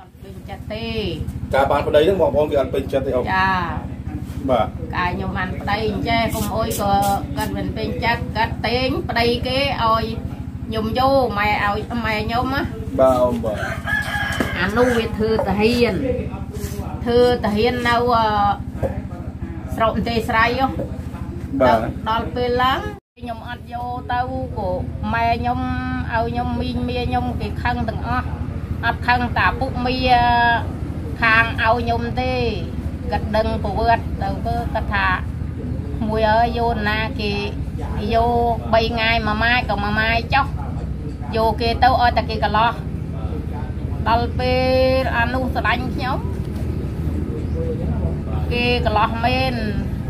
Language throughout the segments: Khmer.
អត់ពេញចិត្តទេការបានប្តីហ្នឹងបងប្អូនគេអត់ពេញចិត្តទេអ៊ំចាបាទកាយខ្ញុំបានប្តីអញ្ចេះកុំអុយក៏គាត់មិនពេញចិត្តគាត់តេងប្តីគេឲ្យខ្ញុំយកម៉ែឲ្យម៉ែខ្ញុំណាបាទអ៊ំបាទអានោះវាធ្វើតាហ៊ានធ្វើតាហ៊ាននៅអឺស្រុកទេស្រ័យហ៎បាទដល់ពេលឡើងខ្ញុំអត់យកទៅក៏ម៉ែខ្ញុំឲ្យខ្ញុំមីងមីខ្ញុំគេខឹងទាំងអស់ អត់ខឹងតាពុកមីខាងឲ្យខ្ញុំទេគាត់ដឹងប្រវត្តិទៅគឺគាត់ថាមួយអើយយកណាគេយក3ថ្ងៃមួយម៉ាយក៏មួយម៉ាយចុះយកគេទៅឲ្យតែគេកន្លោះដល់ពេលអានោះស្រឡាញ់ខ្ញុំគេកន្លោះមែន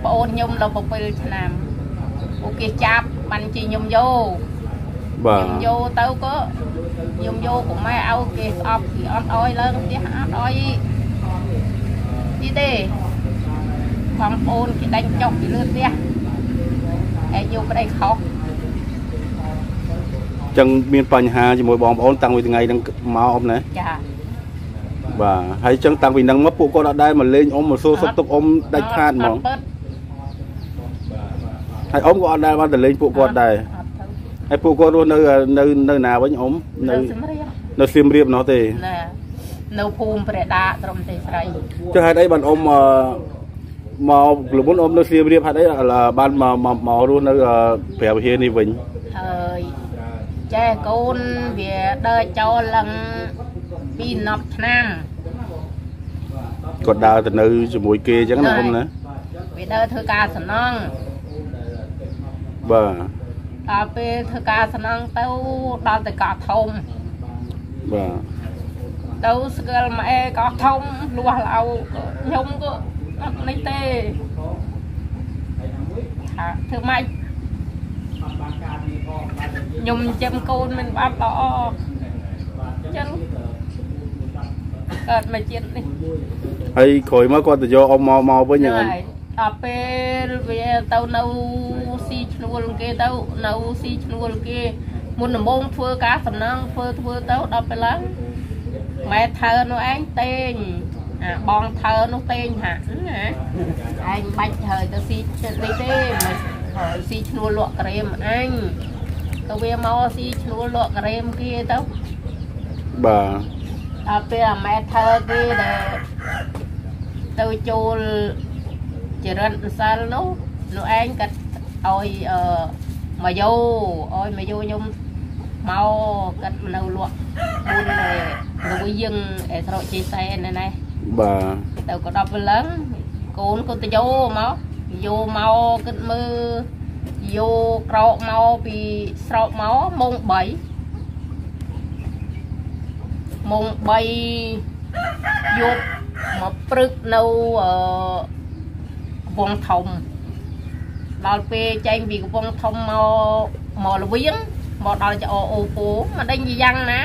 ប្អូនខ្ញុំដល់7ឆ្នាំពួកគេចាប់បានជីខ្ញុំយកបាទ ខ្ញុំយកទៅក៏ខ្ញុំយកកុំម៉ែឲ្យគេស្អប់គេអត់អោយឡើងផ្ទះអត់អោយទីទេបងប្អូនគេដាច់ចុះពីលើផ្ទះហើយយកប្តីខុសចឹងមានបញ្ហាជាមួយបងប្អូនតាំងពីថ្ងៃហ្នឹងមកអ៊ំណាចាបាទហើយចឹងតាំងពីហ្នឹងមកពួកគាត់អត់ដែរមកលេងអ៊ំមកសួរសុខទុក្ខអ៊ំដាច់ខាតហ្មងអត់ពិតហើយអ៊ំក៏អត់ដែរបានទៅលេងពួកគាត់ដែរអត់ទៅ ហើយពួកគាត់រស់នៅនៅនៅណាវិញអ៊ំនៅនៅសំរៀបនៅសៀមរាបនោះទេណានៅភូមិព្រះដាត្រឹមទេស្រីចុះហេតុអីបានអ៊ំអឺមកលមុនអ៊ំនៅសៀមរាបហេតុអីបានមកមកម្ករស់នៅអឺព្រះវិហារនេះវិញហើយចេះកូនវាដើរចូលឡើងពី10ឆ្នាំគាត់ដើរទៅនៅជាមួយគេអញ្ចឹងណាអ៊ំណាវាដើរធ្វើការសំណងបាទ ដល់ពេលធ្វើការសំណងទៅដល់តែកោះធំបាទទៅស្គាល់ម៉ែកោះធំលួសឡៅខ្ញុំក៏អត់នេះទេថាធ្វើម៉េចខ្ញុំចិញ្ចឹមកូនមិនបានល្អអញ្ចឹងកើតមកជាតិនេះហើយក្រោយមកគាត់ទៅយកអ៊ំមកមកវិញហ្នឹងអ៊ំហើយដល់ពេលវាទៅនៅស៊ី ឈ្នួលគេទៅនៅស៊ីឈ្នួលគេ មុនដំបូងធ្វើការសំណងធ្វើធ្វើទៅដល់ពេលឡើងម៉ែថើនោះឯងតេងអាបងថើនោះតេងហាក់ណាឯងបាច់ហើយទៅស៊ីចិត្តនេះទេមិនហើយស៊ីឈ្នួលលក់ក្រែមអញទៅវាមកស៊ីឈ្នួលលក់ក្រែមគេទៅបាទដល់ពេលអាម៉ែថើគេដែលទៅចូលចរិតម្សិលនោះនោះឯងគា ត់ឲ្យអឺមកយោឲ្យមកយោខ្ញុំមកគាត់នៅលក់មុនឯរវីយើងឯស្រកជ័យសែនណែណែបាទទៅក៏ដល់ពេលឡើងកូនក៏ទៅយោមកយោមកគិតមើលយោក្រោកមកពីស្រោបមកម៉ោង3ម៉ោង3យប់មកព្រឹកនៅអឺកំពង់ធំ ដល់ពេលចេញពីកំពង់ធំមកមកលវៀងមកដល់ចោអូពូមកដេញជាយ៉ាងណា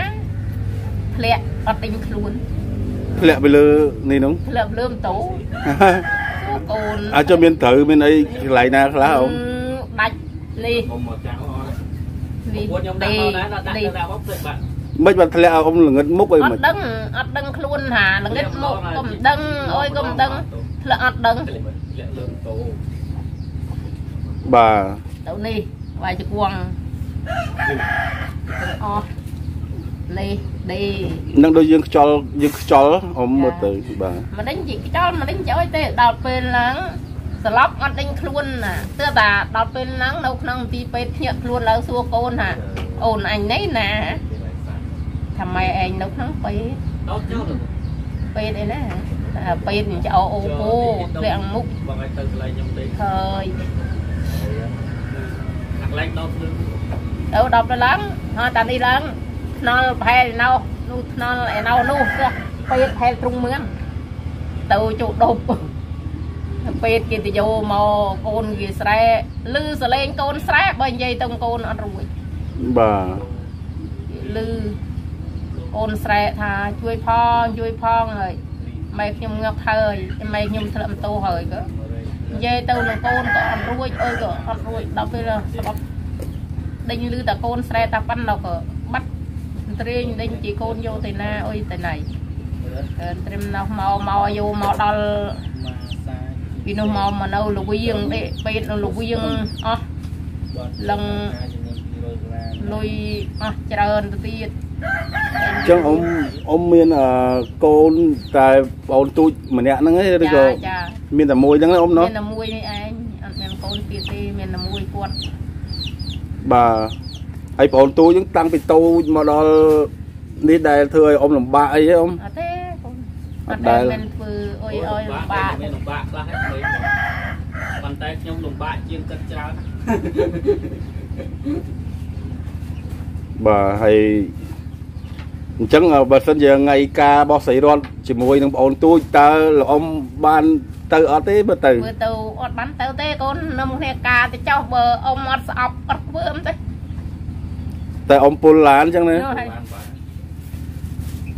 ធ្លាក់អត់ដេញខ្លួនធ្លាក់ទៅលើនេះនោះធ្លាក់លើម៉ូតូកូនអាចមានត្រូវមានអីកន្លែងណាខ្លះអ៊ំដាច់នេះខ្ញុំមកចាំអត់នេះពួកខ្ញុំដាក់មកដែរដាក់នេះដាក់មកព្រឹកបាត់មិនបានធ្លាក់ឲ្យអ៊ំល្ងិតមុខអីអមិនត់ដឹងអត់ដឹងខ្លួនហាល្ងិតមកក៏មិនដឹងអើយក៏មិនដឹងធ្លាក់អត់ដឹងលាក់លើតោ បាទទៅនេះវាយជង្គង់អស់នេះដេនឹងដូចយើងខ្យល់យើងខ្យល់អ៊ំមើលទៅបាទមិនដេញជីចោលមិនដេញចោលទេដល់ពេលឡើងស្លាប់អត់ដេញខ្លួនណាទើបតែដល់ពេលហ្នឹងនៅក្នុងទីពេទ្យភ្ញាក់ខ្លួនឡើងសួរកូនថាអូនអញនេះណាថាម៉ែឯងនៅក្នុងពេទ្យដល់ចោលពេទ្យអីណាតែពេទ្យចោអូពូធ្លាក់មុខបងឲ្យទៅកន្លែងខ្ញុំទេហើយអាក ន្លែងដល់ព្រឹកទៅដល់ទៅឡើងហើយតានេះឡើងថ្នល់ប្រហែលឯណោះនោះថ្នល់ឯណោះនោះផ្ទះពេទ្យប្រហែលទ្រុងមឿនទៅចូលដប់ពេទ្យគេទៅយកមកកូនគេស្រែលឺសលេងកូនស្រែបើនិយាយទៅកូនអត់រួចបាទលឺកូនស្រែថាជួយផងជួយផងហើយម៉ែខ្ញុំងឹកហើយម៉ែខ្ញុំធ្លាក់ម៉ូតូហើយក៏ និយាយទៅនឹងកូនក៏អត់រួចអើយក៏អត់រួចដល់ពេលស្បប់ដេញលឺតែកូនស្រែតាប៉ាន់ដល់ក៏បាត់ត្រេងដេញជាកូនយកទៅណាអុយទៅណៃកើត្រឹមនោះមកមកយោមកដល់មកសាពីនោះមកមកនៅលវៀងទេពេទ្យនៅលវៀងអស់លឹង200ដុល្លារលុយអស់ច្រើនទៅទៀតអញ្ចឹងអ៊ំអ៊ំមានអឺកូនតែបងទូចម្នាក់ហ្នឹងឯងឬក៏ចាចា មានតែមួយហ្នឹងឯងអ៊ំណោះមានតែមួយនេះឯងអត់មានកូនទៀតទេមានតែមួយគាត់បាទហើយបងទូចឹងតាំងពីតូចមកដល់នេះដែលធ្វើឲ្យអ៊ំលំបាកអីហ៎អ៊ំអត់ទេកូនអអត់ត់ដែដែលលមានធ្វើអុយអុយលំបាកមានលំបាកខ្លះហើយព្រៃមកប៉ុន្តែខ្ញុំលំបាកជាងទឹកច្រើនបាទហើយអញ្ចឹងបើសិនជាថ្ងៃការរបស់ស្រីរតជាមួយនឹងបងទូចតើលោកអ៊ំបាន ទៅអត់ទេបើទៅមើលទៅអត់បានទៅទេកូននឹមគ្នាការទៅចោះបើអ៊ំអត់ស្អប់អត់ធ្វើអមទេតែអ៊ំពុលឡានអញ្ចឹងណានោះហើយបានបាទ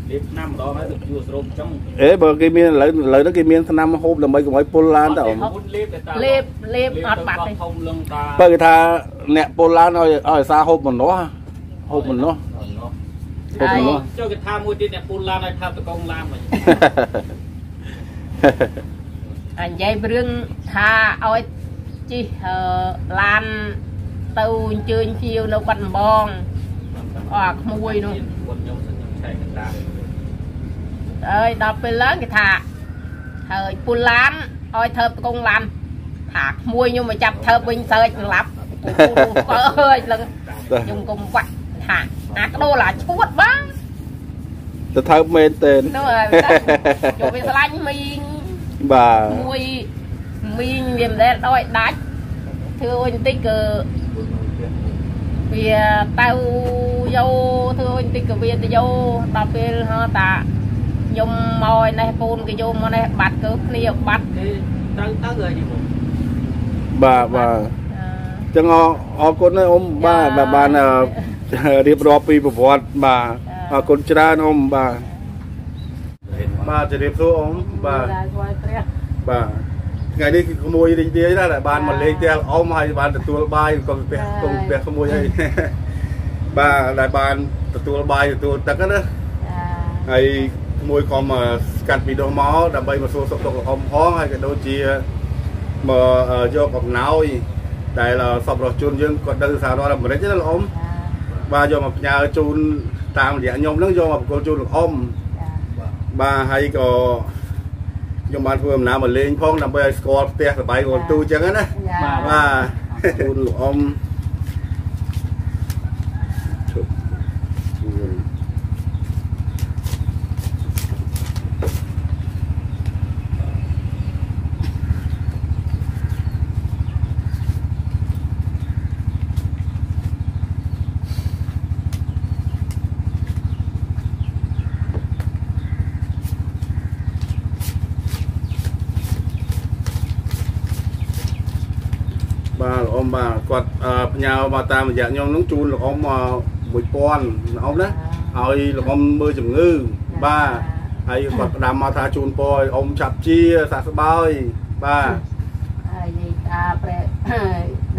លេបឆ្នាំម្ដងហើយទៅជួស្រោមចុងអេបើគេមានឥឡូវឥឡូវហ្នឹងគេមានថ្នាំហូបដើម្បីកុំឲ្យពុលឡានតើអ៊ំមុនលេបតែតាលេបលេបអត់បាត់ទេធំលឹងតាបើគេថាអ្នកពុលឡានឲ្យឲ្យសារហូបម្នាស់ហូបម្នាស់ហូបម្នាស់ចុះគេថាមួយទៀតអ្នកពូលឡានឲ្យថាតកងឡានមកអញ និយាយពីរឿងថាឲ្យជិះអឺឡានទៅអញ្ជើញភៀវនៅបាត់ដំបងអស់អាក្មួយនោះគាត់ខ្ញុំសិនខ្ញុំឆែកកណ្ដាលអើយដល់ពេលឡើងគេថាហើយពុលឡានឲ្យធ្វើតកងឡានថាក្មួយខ្ញុំមកចាប់ធ្វើវិញសើចស្លាប់ពូពូអើយឡើងខ្ញុំកុំវាក់ថាអាក្ដូរឡាឈួតបាទៅថើបមែនទេនោះហើយចូលវាស្លាញ់មីង បាទមួយមីងវាមិនដែលដោយដាច់ធ្វើអុយបន្តិចក៏វាទៅយកធ្វើអុយបន្តិចក៏វាទៅយកដល់ពេលហៅតាខ្ញុំមកឯនេះពូនក៏យកមកនេះបាត់ក៏គ្នាបាត់គេទៅទៅហើយនេះមកបាទបាទអឺចឹងអរអរគុណណាអ៊ំបាទបាទបានអឺរៀបរាប់ពីប្រវត្តិបាទអរគុណច្រើនអ៊ំបាទ បាទជម្រាបសួរអ៊ំបាទដល់គាត់ព្រះបាទថ្ងៃនេះគឺក្មួយរីករាយណាស់ដែលបានមកលេងផ្ទះអ៊ំហើយបានទទួលបាយកុំផ្ទះកុំផ្ទះក្មួយអីបាទដែលបានទទួលបាយទទួលទឹកណាចាហើយក្មួយក៏មកស្កាត់ពីនោះមកដើម្បីមកសួរសុខទុក្ខរបស់អ៊ំផងហើយក៏ដូចជាមកយកកំណោយដែលសពរបស់ជនយើងគាត់នៅសហរដ្ឋអាមេរិកណាលោកអ៊ំបាទយកមកផ្ញើជូនតាមរយៈខ្ញុំហ្នឹងយកមកប្រគល់ជូនលោកអ៊ំចា បាទហើយក៏ខ្ញុំបានធ្វើដំណើរមកលេងផងដើម្បីឲ្យស្គាល់ផ្ទះសបាយកូនទូអញ្ចឹងណាចាបាទជូនលោកអ៊ំ អ៊ំបាទគាត់អឺផ្ញើមកតាមរយៈខ្ញុំហ្នឹងជូនលោកអ៊ំមក1000លោកអ៊ំណាឲ្យលោកអ៊ំមើលជំងឺបាទហើយគាត់ផ្ដាំមកថាជូនពរឲ្យអ៊ំឆាប់ជាសះស្បើយបាទហើយនិយាយថាប្រែ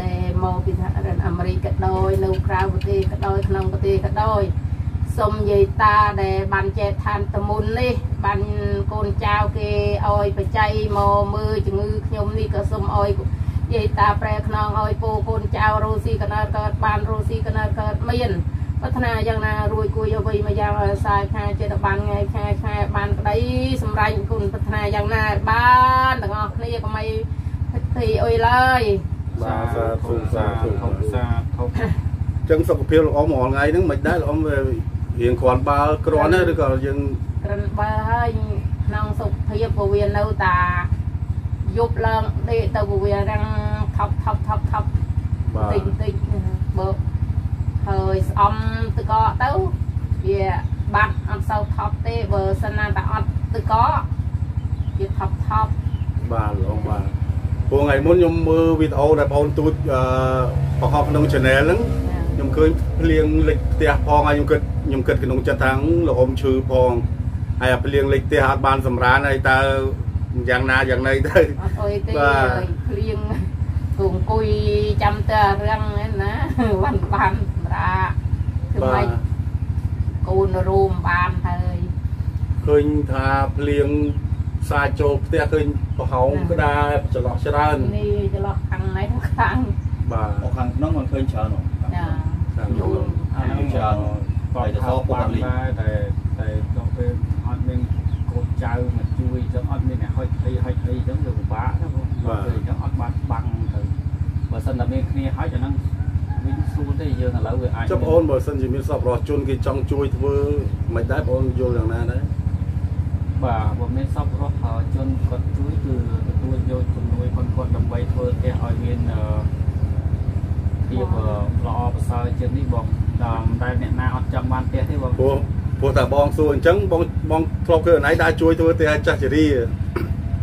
ដែលមកពីសហរដ្ឋអាមេរិកក៏ដោយនៅក្រៅប្រទេសក៏ដោយក្នុងប្រទេសក៏ដោយសូមនិយាយតាដែលបានចេះឋានតមុននេះបានកូនចៅគេឲ្យបច្ច័យមកមើលជំងឺខ្ញុំនេះក៏សូមឲ្យនិ យាយតាប្រែខ្នងឲ្យពូកូនចៅរស់ស៊ីកណើតកើតបានរស់ស៊ីកណើតកើតមានប្រាថ្នាយ៉ាងណារួយគួយអ្វីមកយ៉ាងឲ្យសាយខាចិត្តបានថ្ងៃខែខែបានក្តីសម្រេចគុណប្រាថ្នាយ៉ាងណាឲ្យបានទាំងអស់គ្នាកុំឲ្យពីអុយឡើយបាទសាធុសាធុសាធុអញ្ចឹងសុខភាពលោកអ៊ំរាល់ថ្ងៃហ្នឹងមិនដែរលោកអ៊ំវារៀងគ្រាន់បើគ្រាន់ទេឬក៏យើងក្រិនបើហើយក្នុងសុខភាពព្រោះវានៅតា យប់ឡើងដេកទៅព្រោះវារាំងថប់ថប់ថប់ថប់បាទតិចតិចបើហើយស្អំទឹកកកទៅវាបាត់អត់សូវថប់ទេបើសិនណាតែអត់ទឹកកកវាថប់ថប់បាទលោកអ៊ំបាទព្រោះថ្ងៃមុនខ្ញុំមើលវីដេអូដែលបងទូចអឺបង្ហោះក្នុង channel ហ្នឹងខ្ញុំឃើញភ្លៀងលិចផ្ទះផងហើយខ្ញុំគិតខ្ញុំគិតក្នុងចិត្តថាលោកអ៊ំឈឺផងហើយអាភ្លៀងលិចផ្ទះអត់បានសម្រានហើយតើ យ៉ាងណាយ៉ាងណីទៅអត់អុយទេបាទហើយភ្លៀងគងអង្គុយចាំតែរាំងហ្នឹងណាបានបានសម្រាប់ធ្វើម៉េចកូនរួមបានហើយកឃើញថាភ្លៀងសាចូលផ្ទះឃើញប្រហោងក្តារចន្លោះច្រើននេះចន្លោះខាងនេះខាងបាទមកខាងក្នុងมันឃើញច្រើនហ៎ណាខាងយូនោះរអាហ្នឹងច្រើនក៏ថោកបានដែរតែតែដល់ពេលអត់មានកូន ចៅមកជួយចឹងអត់មានអ្នកហុចអីហុចអីចឹងវាពិបាកណាបងពេលចឹងអត់បានបាំងទៅបើសិនតែមានគ្នាហុចអាហ្នឹងវិញស្រួលទេយើងឥឡូវវាអាចចុះបងអូនបើសិនជាមានសពរស់ជនគេចង់ជួយធ្វើមិនដែរបងអូនយល់យ៉ាងណាដែរបាទបើមានសពរស់ជនគាត់ជួយគឺទទួលយកជំនួយគាត់គាត់ដើម្បីធ្វើផ្ទះឲ្យមានអឺភាពល្អប្រសើរជាងនេះបងតាមតែអ្នកណាអត់ចង់បានផ្ទះទេបងព្រោះ ព្រោះតែបងសួរអញ្ចឹងបងបងធ្លាប់ឃើញអនឡាញដើរជួយធ្វើផ្ទះចាស់ជរា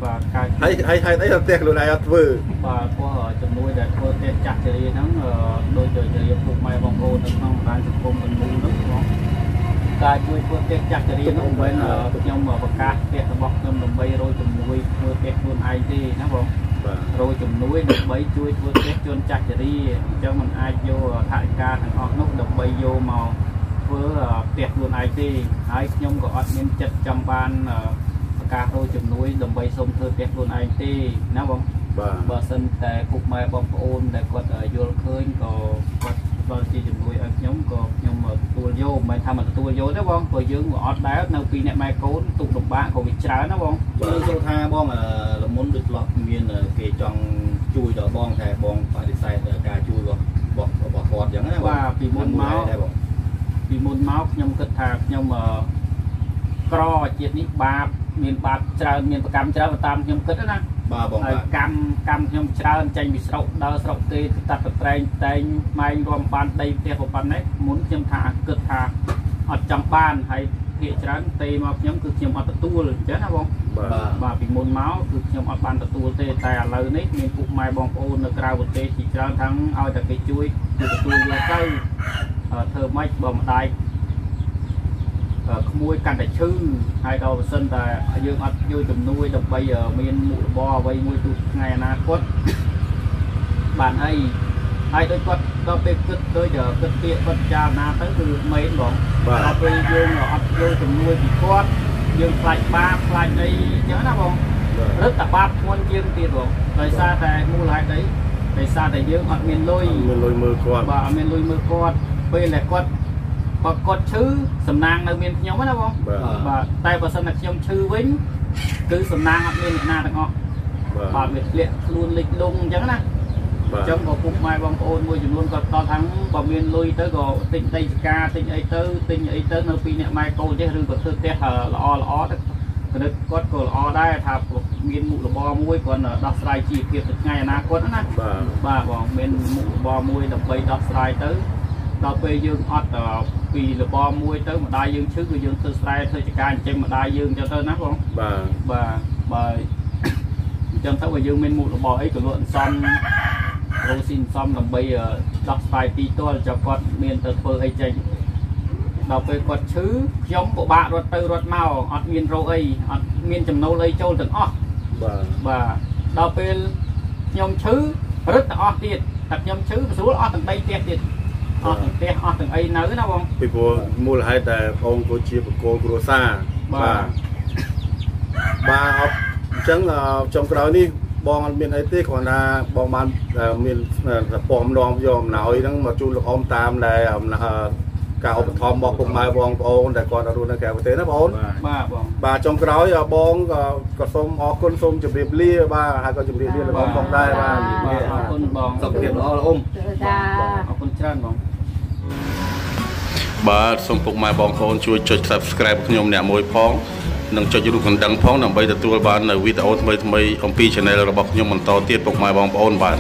បាទការហើយហើយហេតុអីផ្ទះខ្លួនឯងអត់ធ្វើបាទព្រោះជំនួយដែលធ្វើផ្ទះចាស់ជរាហ្នឹងអឺដូចជាយើងពុកម៉ែបងប្អូននៅក្នុងបណ្ដាញសង្គមទាំងមូលហ្នឹងបងការជួយធ្វើផ្ទះចាស់ជរាហ្នឹងមិនមែនអឺខ្ញុំប្រកាសផ្ទះរបស់ខ្ញុំដើម្បីរកជំនួយធ្វើផ្ទះខ្លួនឯងទេណាបងបាទរកជំនួយដើម្បីជួយធ្វើផ្ទះជនចាស់ជរាអញ្ចឹងมันអាចយកថវិកាទាំងអស់នោះដើម្បីយកមក ធ្វើផ្ទះខ្លួនឯងទេហើយខ្ញុំក៏អត់មានចិត្តចង់បានប្រកាសរកជំនួយដើម្បីសូមធ្វើផ្ទះខ្លួនឯងទេណាបងបាទបើសិនតែពុកម៉ែបងប្អូនដែលគាត់យល់ឃើញក៏គាត់ផ្ដល់ជាជំនួយឲ្យខ្ញុំក៏ខ្ញុំទទួលយកមិនមែនថាមិនទទួលយកទេបងព្រោះយើងក៏អត់ដែរនៅពីអ្នកម៉ែកូនទុកលំបាកក៏វាច្រើនណាបងជួយចូលថាបងអឺលមុនដូចធ្លាប់មានគេចង់ជួយដល់បងតែបងបដិសេធការជួយរបស់របស់គាត់អញ្ចឹងណាបងបាទពីមុនមកដែរបង ពីមុនមកខ្ញុំគិតថាខ្ញុំអឺក្រជាតិនេះបាបមានបាបច្រើនមានប្រកម្មច្រើនតាមខ្ញុំគិតណាបាទបងហើយបាទកម្មកម្មខ្ញុំច្រើនចេញពីស្រុកដល់ស្រុកគេតាត់ប្រត្រែងតែងម៉ែងរួមបានដីផ្ទះប្រប៉ុណ្ណេះមុនខ្ញុំថាគិតថាអត់ចង់បានហើយ ភាកច្រើនទេមកខ្ញុំគឺខ្ញុំអត់ទទួលអញ្ចឹងណាបងបាទបាទបាទពីមុនមកគឺខ្ញុំអត់បានទទួលទេតែឥឡូវនេះមានពុកម៉ែបងប្អូននៅក្រៅប្រទេសជាច្រើនទាំងឲ្យតែគេជួយគឺទទួលយកទៅអឺធ្វើម៉េចបើម្ដាយអឺក្មួយកាន់តែឈឺហើយដល់បើសិនតែយើងអត់យកជំនួយដើម្បីអឺមានមុខរបរអ្វីមួយទូថ្ងៃអនាគតបានអី ហើយដូចគាត់ដល់ពេលគិតដូចអឺគិតពាក្យគាត់ចារណាទៅគឺមែនបងបាទដល់ពេលយើងអត់យកជំនួយពីគាត់យើងខ្លាចបាបខ្លាចអីអញ្ចឹងណាបងរឹតតែបាបធ្ងន់ជាងទៀតបងដោយសារតែមូលហេតុអីដោយសារតែយើងអត់មានលុយមានលុយមើលគាត់បាទអត់មានលុយមើលគាត់ពេលដែលគាត់បើគាត់ឈឺសំណាងនៅមានខ្ញុំណាបងបាទបាទតែបើសិនតែខ្ញុំឈឺវិញគឺសំណាងអត់មានអ្នកណាទាំងអស់បាទបាទវាធ្លាក់ខ្លួនលិចលង់អញ្ចឹងណាបាទ អញ្ចឹងក៏ពុកម៉ែបងប្អូនមួយចំនួនគាត់ដល់ថាបើមានលុយទៅក៏ទិញដីចកាទិញអីទៅទិញអីទៅនៅពីអ្នកម៉ែកូនទេឬក៏ធ្វើផ្ទះល្អល្អទៅគណិតគាត់ក៏ល្អដែរថាមានមុខរបរមួយគាត់ដោះស្រាយជីវភាពទៅថ្ងៃអនាគតណាបាទបាទបងមានមុខរបរមួយដើម្បីដោះស្រាយទៅដល់ពេលយើងអត់ពីរបរមួយទៅម្ដាយយើងឈឺគឺយើងធ្វើស្រែធ្វើចការអញ្ចឹងម្ដាយយើងចឹងទៅណាបងបាទបាទបើអញ្ចឹងទៅបើយើងមានមុខរបរអីក៏លក់អន្សំ រកស៊ីអន្សំដើម្បីដោះស្រាយទីទាល់ cho គាត់មានទៅធ្វើអីចេញដល់ពេលគាត់ឈឺខ្ញុំពិបាករត់ទៅរត់មកអត់មានរោគអីអត់មានចំណូលអីចូលទាំងអស់បាទបាទដល់ពេលខ្ញុំឈឺរឹតតែអស់ទៀតតែខ្ញុំឈឺស្រួលអស់ទាំងដីផ្ទះទៀតអស់ទាំងផ្ទះអស់ទាំងអីនៅណាបងពីព្រោះមូលហេតុតែបងក៏ជាបកគោគ្រួសារបាទបាទអត់អញ្ចឹងអឺចុងក្រោយនេះ បងអត់មានអីទេគ្រាន់តែបងបានអឺមានសពំដងយកអំណោយហ្នឹងមកជូនលោកអ៊ំតាមដែលអំណអឺការឧបត្ថម្ភរបស់ពុកម៉ែបងប្អូនដែលគាត់រស់នៅក្រៅប្រទេសណាបងបាទបងបាទចុងក្រោយបងក៏ក៏សូមអរគុណសូមជម្រាបលាបាទហើយក៏ជម្រាបលាលោកអ៊ំផងដែរបាទបាទអរគុណបងសុខភាពល្អលោកអ៊ំតាអរគុណច្រើនបងបាទសូមពុកម៉ែបងប្អូនជួយចុច Subscribe ខ្ញុំអ្នកមួយផង និងចុចរូបកណ្ដឹងផងដើម្បីទទួលបាននៅវីដេអូថ្មីៗអំពី Channel របស់ខ្ញុំបន្តទៀតពុកម៉ែបងប្អូនបាទ